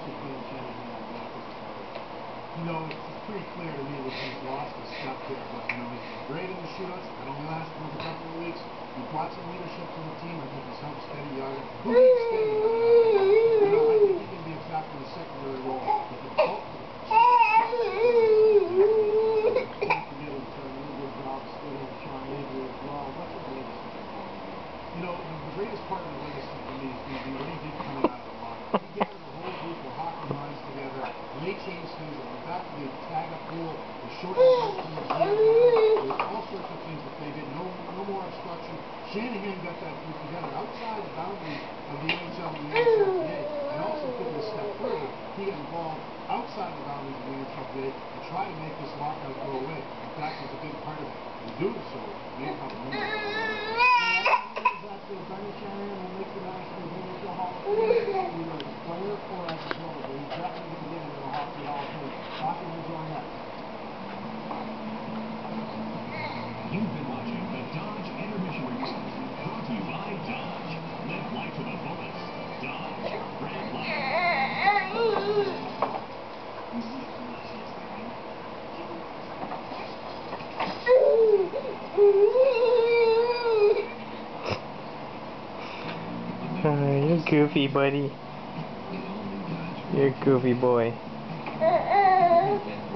In play? You know, it's, pretty clear to me that he's lost his step here, but, you know, he's been great in the shootouts. It only lasted him a couple of weeks. He brought some leadership to the team. I think he's helped steady Young. Who needs steady? You know, I think he can be secondary role. A well. What's the latest? You know, the, the greatest part of the legacy for me is going to be what he did coming out of the locker. He gathered a whole group of hockey minds together, they things. They went back tag up rule, the short line the jam line. There was all sorts of things that they did. No, no more obstruction. Shanahan got that group together outside the boundaries of the NHL and the NHLPA, and also took it a step further. He got involved outside the boundaries of the NHLPA to try to make this lockout go away. In fact, was a big part of it. In doing so, made a couple moves. That uh, Brendan Shanahan will make the National NHL Hall of Fame either as a player or as a coach. But he's definitely going to get into the Hockey Hall Fame. Hockey will. You've been watching the Dodge Intermission Report, brought to you by Dodge. Live life to the fullest. Dodge, red light. Uh, you're goofy, buddy. You're a goofy boy. moving.